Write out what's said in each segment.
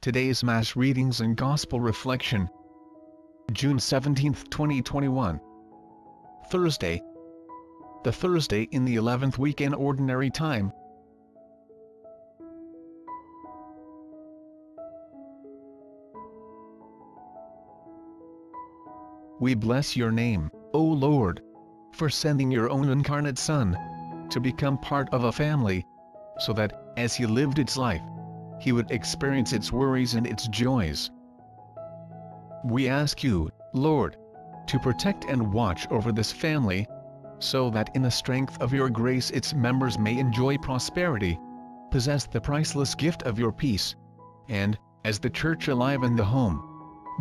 Today's Mass Readings and Gospel Reflection. June 17, 2021. Thursday. The Thursday in the 11th week in Ordinary Time. We bless your name, O Lord, for sending your own incarnate Son to become part of a family, so that, as he lived its life, he would experience its worries and its joys. We ask you, Lord, to protect and watch over this family, so that in the strength of your grace its members may enjoy prosperity, possess the priceless gift of your peace, and, as the Church alive in the home,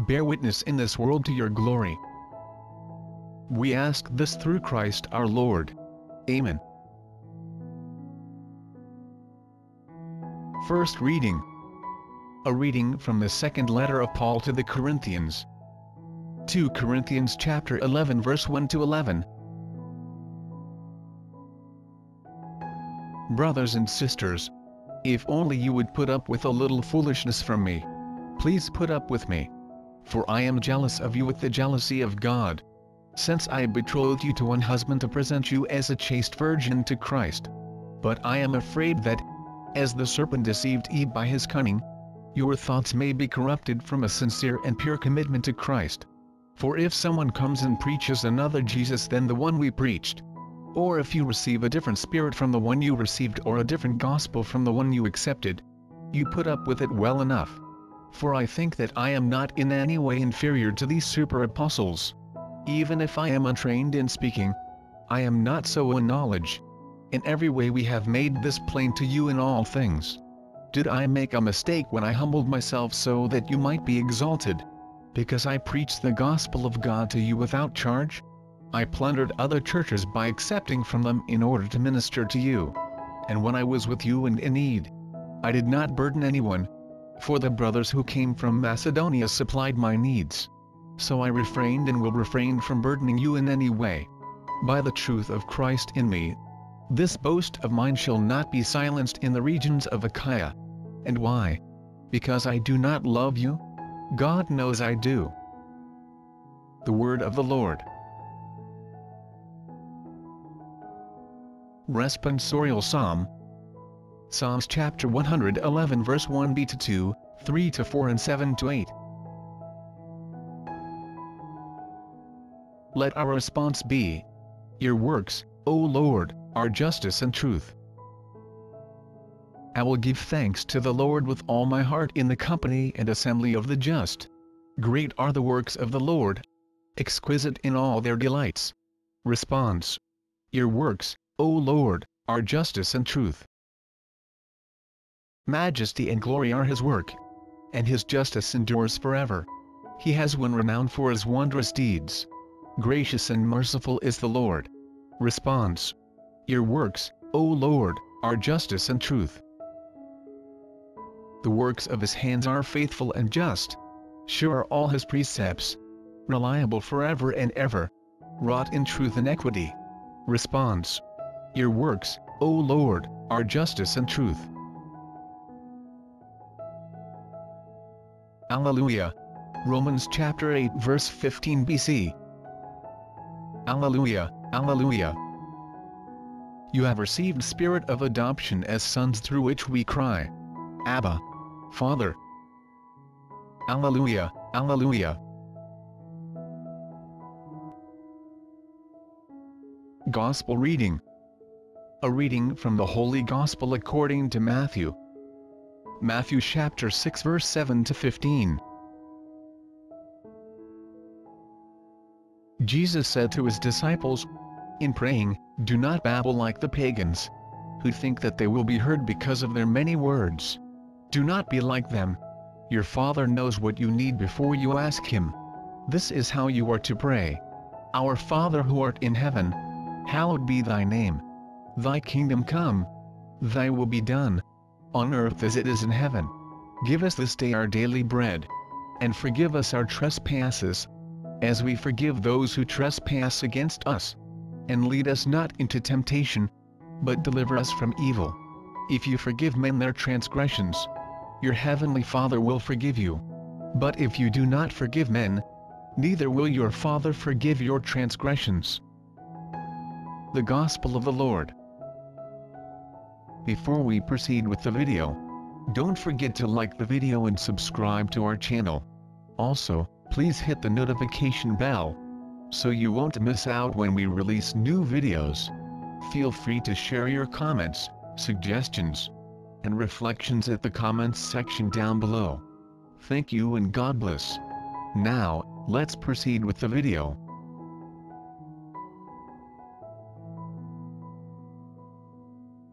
bear witness in this world to your glory. We ask this through Christ our Lord. Amen. First reading. A reading from the second letter of Paul to the Corinthians. 2 Corinthians chapter 11 verse 1 to 11. Brothers and sisters, if only you would put up with a little foolishness from me. Please put up with me. For I am jealous of you with the jealousy of God. Since I betrothed you to one husband to present you as a chaste virgin to Christ. But I am afraid that, as the serpent deceived Eve by his cunning, your thoughts may be corrupted from a sincere and pure commitment to Christ. For if someone comes and preaches another Jesus than the one we preached, or if you receive a different spirit from the one you received or a different gospel from the one you accepted, you put up with it well enough. For I think that I am not in any way inferior to these super apostles. Even if I am untrained in speaking, I am not so in knowledge. In every way we have made this plain to you in all things. Did I make a mistake when I humbled myself so that you might be exalted? Because I preached the gospel of God to you without charge? I plundered other churches by accepting from them in order to minister to you. And when I was with you and in need, I did not burden anyone, for the brothers who came from Macedonia supplied my needs. So I refrained and will refrain from burdening you in any way. By the truth of Christ in me, this boast of mine shall not be silenced in the regions of Achaia. And why? Because I do not love you? God knows I do. The Word of the Lord. Responsorial Psalm Psalms chapter 111 verse 1b to 2, 3 to 4 and 7 to 8. Let our response be, Your works, O Lord, are justice and truth. I will give thanks to the Lord with all my heart in the company and assembly of the just. Great are the works of the Lord, exquisite in all their delights. Response Your works, O Lord, are justice and truth. Majesty and glory are his work, and his justice endures forever. He has won renown for his wondrous deeds. Gracious and merciful is the Lord. Response your works, O Lord, are justice and truth. The works of his hands are faithful and just. Sure are all his precepts. Reliable forever and ever. Wrought in truth and equity. Response. Your works, O Lord, are justice and truth. Alleluia. Romans chapter 8 verse 15 BC. Alleluia, Alleluia you have received spirit of adoption as sons through which we cry, Abba, Father. Alleluia, Alleluia. Gospel Reading A reading from the Holy Gospel according to Matthew. Matthew chapter 6 verse 7 to 15. Jesus said to his disciples, in praying, do not babble like the pagans, who think that they will be heard because of their many words. Do not be like them. Your Father knows what you need before you ask Him. This is how you are to pray. Our Father who art in heaven, hallowed be thy name. Thy kingdom come. Thy will be done, on earth as it is in heaven. Give us this day our daily bread. And forgive us our trespasses, as we forgive those who trespass against us and lead us not into temptation, but deliver us from evil. If you forgive men their transgressions, your heavenly Father will forgive you. But if you do not forgive men, neither will your Father forgive your transgressions. The Gospel of the Lord Before we proceed with the video, don't forget to like the video and subscribe to our channel. Also, please hit the notification bell, so you won't miss out when we release new videos. Feel free to share your comments, suggestions, and reflections at the comments section down below. Thank you and God bless. Now, let's proceed with the video.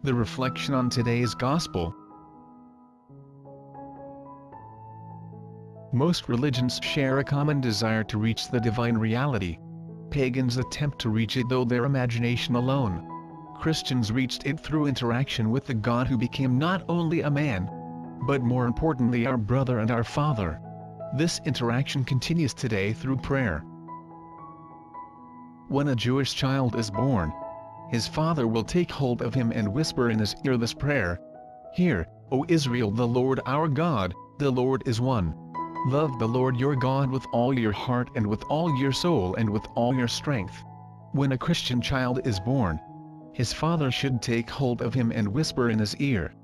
The reflection on today's Gospel Most religions share a common desire to reach the divine reality. Pagans attempt to reach it though their imagination alone. Christians reached it through interaction with the God who became not only a man, but more importantly our brother and our father. This interaction continues today through prayer. When a Jewish child is born, his father will take hold of him and whisper in his ear this prayer, Hear, O Israel the Lord our God, the Lord is one. Love the Lord your God with all your heart and with all your soul and with all your strength. When a Christian child is born, his father should take hold of him and whisper in his ear,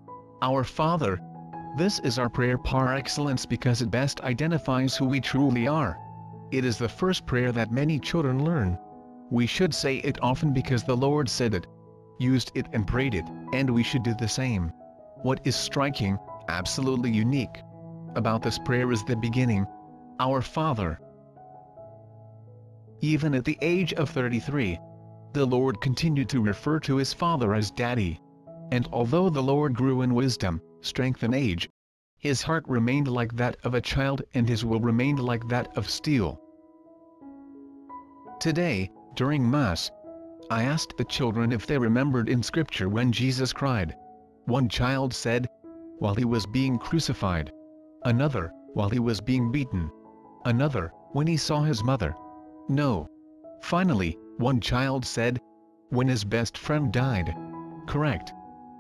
Our Father. This is our prayer par excellence because it best identifies who we truly are. It is the first prayer that many children learn. We should say it often because the Lord said it, used it and prayed it, and we should do the same. What is striking, absolutely unique, about this prayer is the beginning, Our Father. Even at the age of 33, the Lord continued to refer to his father as Daddy. And although the Lord grew in wisdom, strength and age, his heart remained like that of a child and his will remained like that of steel. Today, during Mass, I asked the children if they remembered in Scripture when Jesus cried. One child said, while he was being crucified. Another, while he was being beaten. Another, when he saw his mother. No. Finally, one child said, when his best friend died. Correct.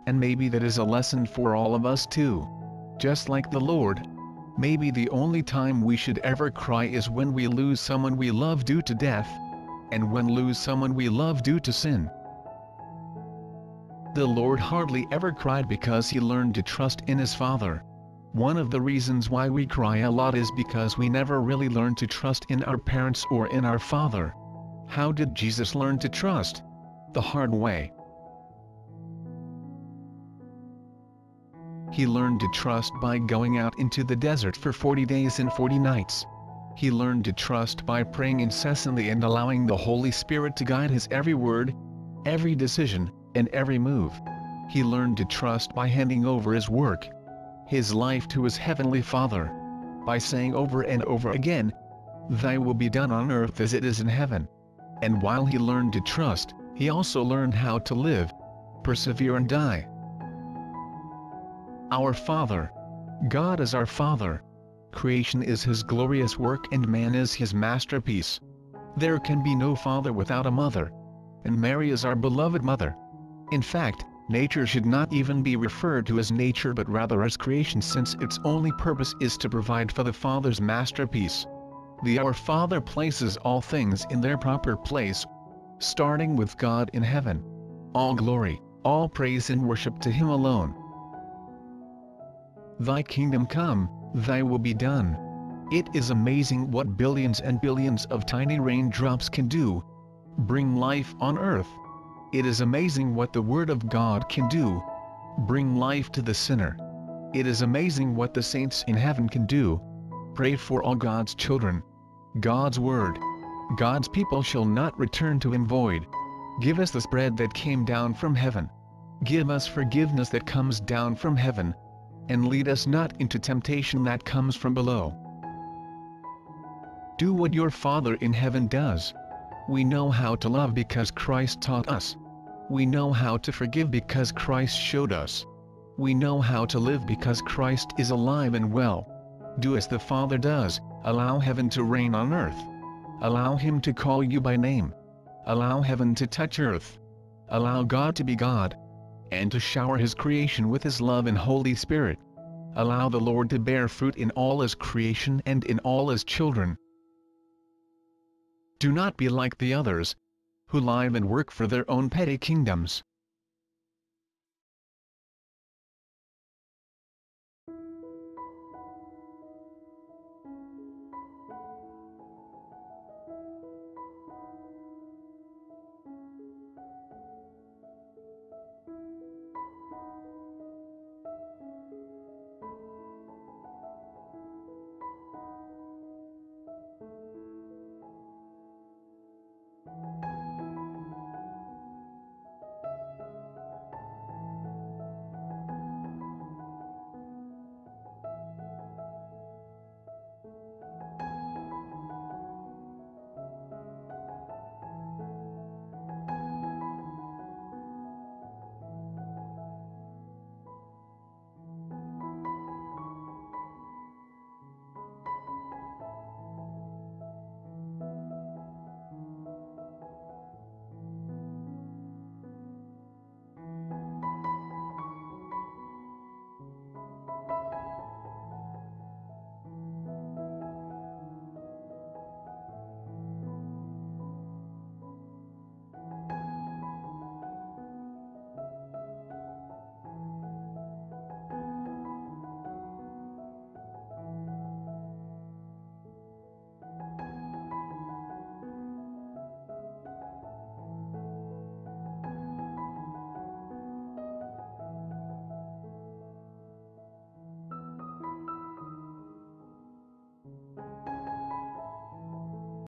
And maybe that is a lesson for all of us too. Just like the Lord. Maybe the only time we should ever cry is when we lose someone we love due to death. And when lose someone we love due to sin. The Lord hardly ever cried because he learned to trust in his Father. One of the reasons why we cry a lot is because we never really learned to trust in our parents or in our Father. How did Jesus learn to trust? The hard way. He learned to trust by going out into the desert for 40 days and 40 nights. He learned to trust by praying incessantly and allowing the Holy Spirit to guide his every word, every decision, and every move. He learned to trust by handing over his work, his life to his heavenly Father, by saying over and over again, Thy will be done on earth as it is in heaven. And while he learned to trust, he also learned how to live, persevere and die. Our Father. God is our Father. Creation is his glorious work and man is his masterpiece. There can be no father without a mother. And Mary is our beloved mother. In fact, nature should not even be referred to as nature but rather as creation since its only purpose is to provide for the Father's masterpiece. The Our Father places all things in their proper place, starting with God in heaven. All glory, all praise and worship to Him alone. Thy kingdom come, Thy will be done. It is amazing what billions and billions of tiny raindrops can do. Bring life on earth. It is amazing what the Word of God can do. Bring life to the sinner. It is amazing what the saints in heaven can do. Pray for all God's children. God's word. God's people shall not return to him void. Give us this bread that came down from heaven. Give us forgiveness that comes down from heaven. And lead us not into temptation that comes from below. Do what your Father in heaven does. We know how to love because Christ taught us. We know how to forgive because Christ showed us. We know how to live because Christ is alive and well. Do as the Father does, Allow heaven to reign on earth. Allow him to call you by name. Allow heaven to touch earth. Allow God to be God. And to shower his creation with his love and Holy Spirit. allow the Lord to bear fruit in all his creation and in all his children. Do not be like the others, who live and work for their own petty kingdoms,